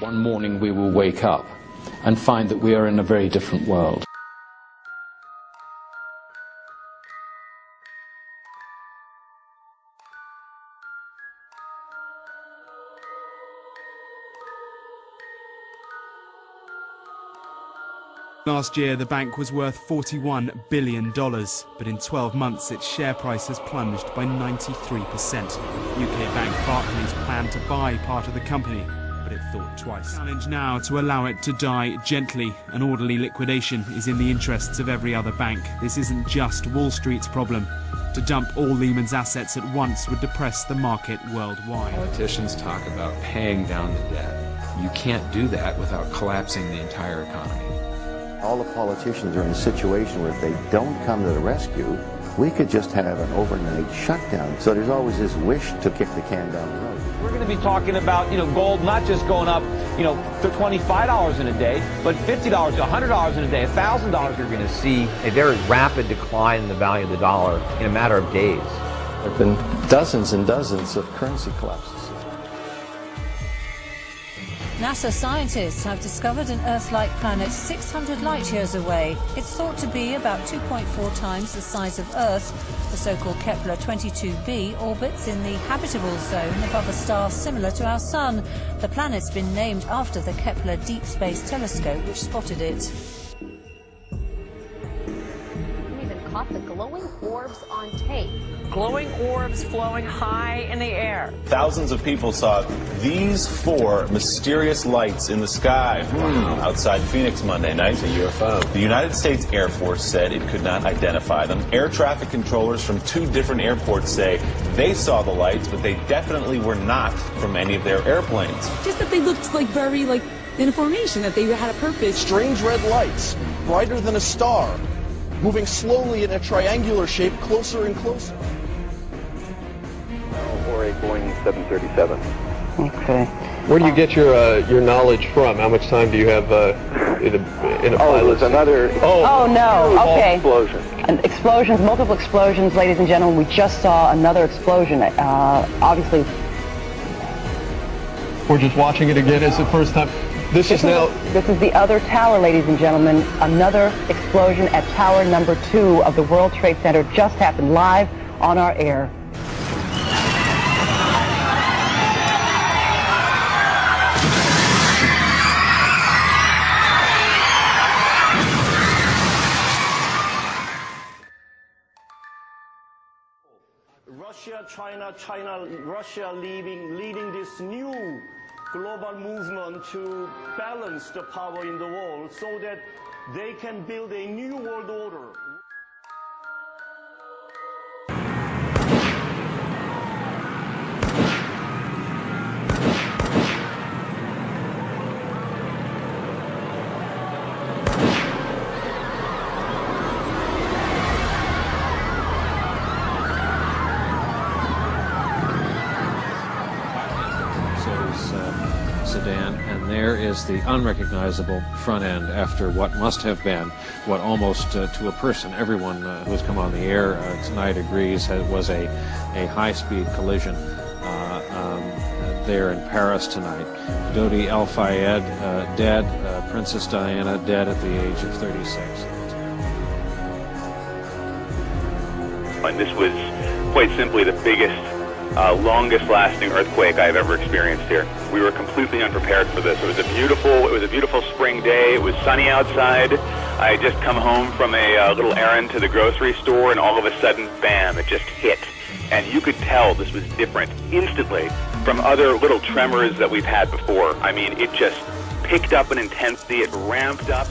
One morning we will wake up and find that we are in a very different world. Last year, the bank was worth $41 billion, but in 12 months, its share price has plunged by 93%. UK bank Barclays planned to buy part of the company, but it thought twice. Challenge now to allow it to die gently. An orderly liquidation is in the interests of every other bank. This isn't just Wall Street's problem. To dump all Lehman's assets at once would depress the market worldwide. Politicians talk about paying down the debt. You can't do that without collapsing the entire economy. All the politicians are in a situation where if they don't come to the rescue, we could just have an overnight shutdown. So there's always this wish to kick the can down the road. We're going to be talking about, you know, gold not just going up, you know, to $25 in a day, but $50, $100 in a day, $1,000 you're going to see a very rapid decline in the value of the dollar in a matter of days. There have been dozens and dozens of currency collapses. NASA scientists have discovered an Earth-like planet 600 light years away. It's thought to be about 2.4 times the size of Earth. The so-called Kepler 22b orbits in the habitable zone above a star similar to our Sun. The planet's been named after the Kepler Deep Space Telescope, which spotted it. Even caught the glowing orbs on tape. Glowing orbs flowing high in the air. Thousands of people saw these four mysterious lights in the sky hmm. outside Phoenix Monday night. It's a UFO. The United States Air Force said it could not identify them. Air traffic controllers from two different airports say they saw the lights, but they definitely were not from any of their airplanes. Just that they looked like very like in a formation, that they had a purpose. Strange red lights, brighter than a star, moving slowly in a triangular shape closer and closer. Or a Boeing 737. Okay. Where do you get your uh, your knowledge from? How much time do you have uh, in a in a Oh, it was pilot's- another Oh, Oh no, okay. explosion. An explosions, multiple explosions, ladies and gentlemen. We just saw another explosion. Uh, obviously, we're just watching it again. It's the first time. This is now. this is the other tower, ladies and gentlemen. Another explosion at tower number two of the World Trade Center just happened live on our air. Russia, China, China, Russia leading, leading this new global movement to balance the power in the world so that they can build a new world order. Mercedes uh, sedan, and there is the unrecognizable front end after what must have been, what almost uh, to a person, everyone uh, who has come on the air uh, tonight agrees was a, a high-speed collision uh, um, there in Paris tonight. Dodi El Fayed uh, dead, Princess Diana dead at the age of 36. And this was quite simply the biggest, uh, longest lasting earthquake I've ever experienced here. We were completely unprepared for this. It was a beautiful, it was a beautiful spring day. It was sunny outside. I had just come home from a uh, little errand to the grocery store, and all of a sudden, bam! It just hit, and you could tell this was different instantly from other little tremors that we've had before. I mean, it just picked up in intensity. It ramped up.